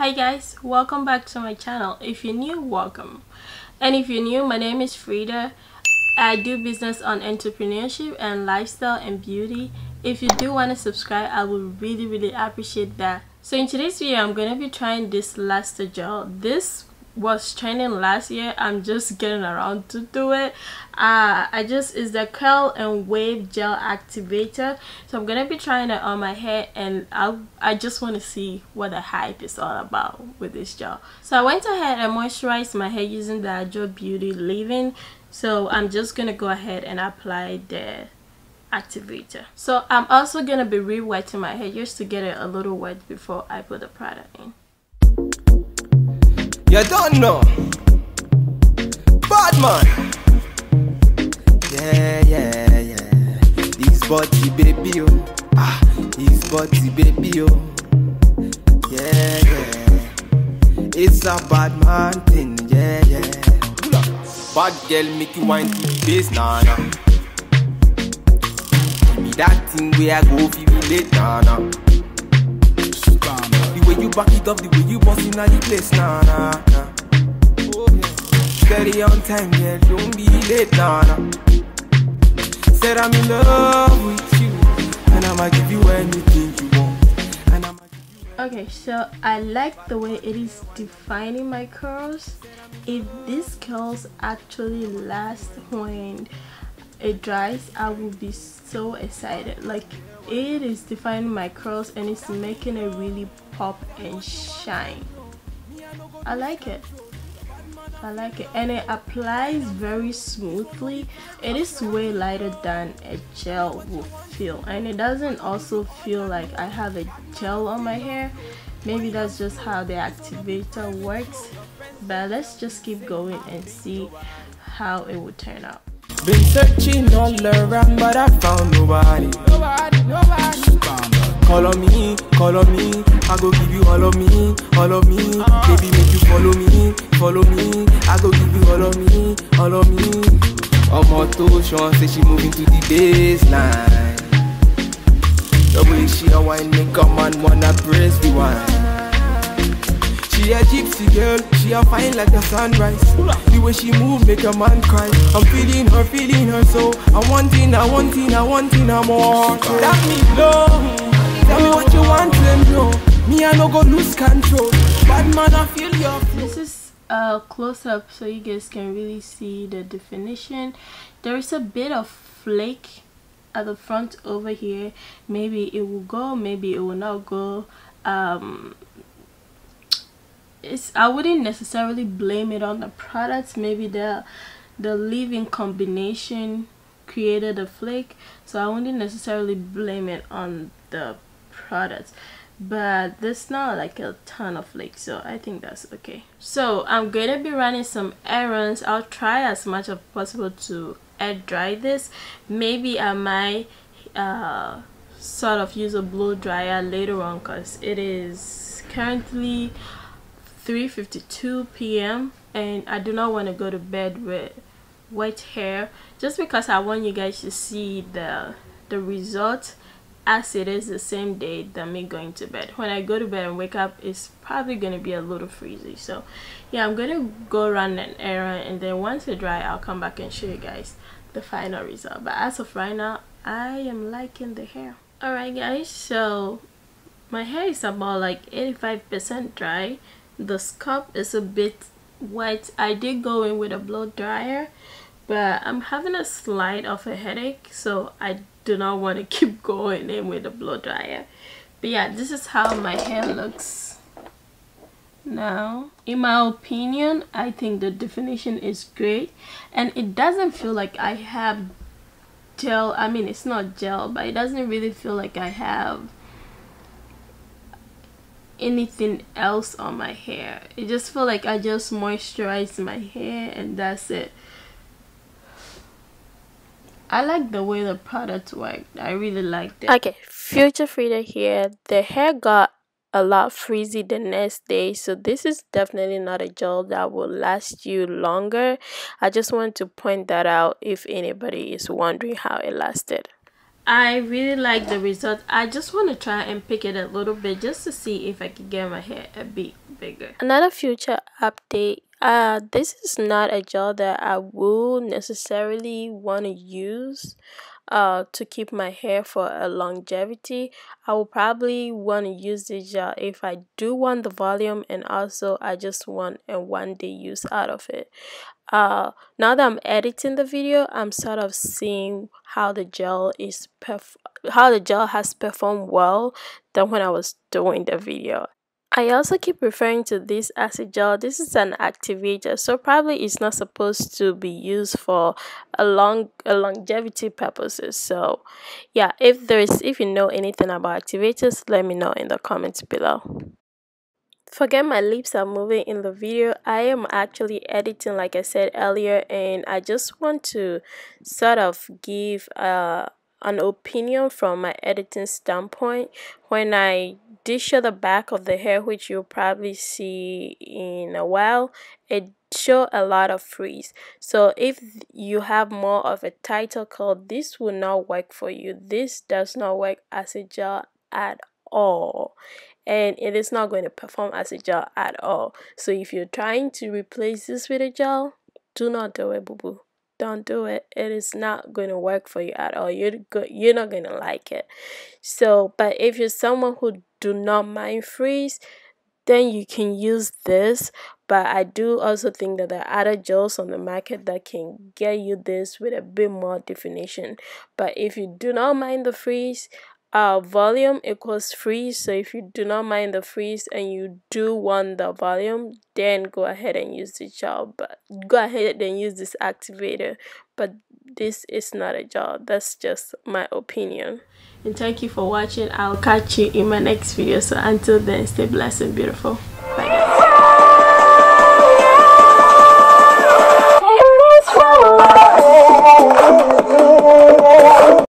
Hi guys, welcome back to my channel. If you're new, welcome. And if you're new, my name is Freda. I do business on entrepreneurship and lifestyle and beauty. If you do want to subscribe, I would really really appreciate that. So in today's video, I'm going to be trying this Luster Gel. This was training last year i'm just getting around to do it. Uh i just is the curl and wave gel activator. So i'm gonna be trying it on my hair and i i just want to see what the hype is all about with this gel. So i went ahead and moisturized my hair using the Adwoa beauty leave-in. So i'm just gonna go ahead and apply the activator. So i'm also gonna be re-wetting my hair just to get it a little wet before i put the product in you don't know. Bad man. Yeah, yeah, yeah. This body baby, oh. Ah, his body baby, oh. Yeah, yeah. It's a bad man thing, yeah, yeah. Bad girl make you wine to the bass, nah, nah. Give me that thing where I go feel late, nah, nah way you back it up, the way you bust in the place, nah, nah, nah. Oh, yeah. Steady on time, yeah, don't be late, nah, nah. Said I'm in love with you, and I'ma give you anything you want. Okay, so I like the way it is defining my curls. If these curls actually last when it dries, I will be so excited. Like it is defining my curls and it's making it really pop and shine. I like it. I like it. And it applies very smoothly. It is way lighter than a gel will feel. And it doesn't also feel like I have a gel on my hair. Maybe that's just how the activator works. But let's just keep going and see how it would turn out. Been searching all around but I found nobody. Nobody nobody Call on me, call on me. I go give you all of me, all of me. Baby, make you follow me, follow me. I go give you all of me, all of me. Omo to Sean say she moving to the baseline. The way she a wine make a man wanna press the wine. She a gypsy girl, she a fine like the sunrise. The way she move make a man cry. I'm feeling her, feeling her so. I want it, I want it, I want it, I'm more. That me blow. I no go lose control. Bad man, I feel your. This is a close up so you guys can really see the definition. There is a bit of flake at the front over here. Maybe it will go, maybe it will not go. Um, it's I wouldn't necessarily blame it on the products. Maybe the the leave-in combination created a flake so I wouldn't necessarily blame it on the products but there's not like a ton of flakes so I think that's okay. So I'm to be running some errands. I'll try as much as possible to air dry this. Maybe I might uh, sort of use a blow dryer later on because it is currently 3:52 p.m. and I do not want to go to bed with wet hair. Just because I want you guys to see the the result as it is the same day that me going to bed. When i go to bed and wake up it's probably going to be a little freezy. So yeah i'm going to go run an errand and then once it dry i'll come back and show you guys the final result. But as of right now i am liking the hair. Alright guys so my hair is about like 85 percent dry. The scalp is a bit wet i did go in with a blow dryer but i'm having a slight of a headache so i do not want to keep going in with the blow dryer. But yeah this is how my hair looks now. In my opinion i think the definition is great and it doesn't feel like i have gel i mean it's not gel but it doesn't really feel like i have anything else on my hair. It just feel like i just moisturize my hair and that's it I like the way the product worked. I really liked it. Okay, Future Freda here. The hair got a lot frizzy the next day so this is definitely not a gel that will last you longer i just want to point that out if anybody is wondering how it lasted I really like the result. I just want to try and pick it a little bit just to see if I can get my hair a bit bigger. Another future update. Uh, this is not a gel that I will necessarily want to use uh, to keep my hair for a longevity. I will probably want to use this gel if I do want the volume and also I just want a one day use out of it uh now that i'm editing the video i'm sort of seeing how the gel is perf how the gel has performed well than when i was doing the video I also keep referring to this as a gel. This is an activator, so probably it's not supposed to be used for a long a longevity purposes. So, yeah, if there is if you know anything about activators, let me know in the comments below forget my lips are moving in the video i am actually editing like i said earlier and i just want to sort of give uh, an opinion from my editing standpoint when i did show the back of the hair which you'll probably see in a while it show a lot of frizz so if you have more of a tighter curl this will not work for you this does not work as a gel at all and it is not going to perform as a gel at all. So if you're trying to replace this with a gel, do not do it, boo boo. Don't do it. It is not going to work for you at all. You're good. You're not going to like it. So, but if you're someone who do not mind freeze then you can use this but i do also think that there are other gels on the market that can get you this with a bit more definition but if you do not mind the frizz uh, volume equals freeze. so if you do not mind the freeze and you do want the volume then go ahead and use the gel but go ahead and use this activator. But this is not a gel that's just my opinion. And thank you for watching. I'll catch you in my next video. So until then stay blessed and beautiful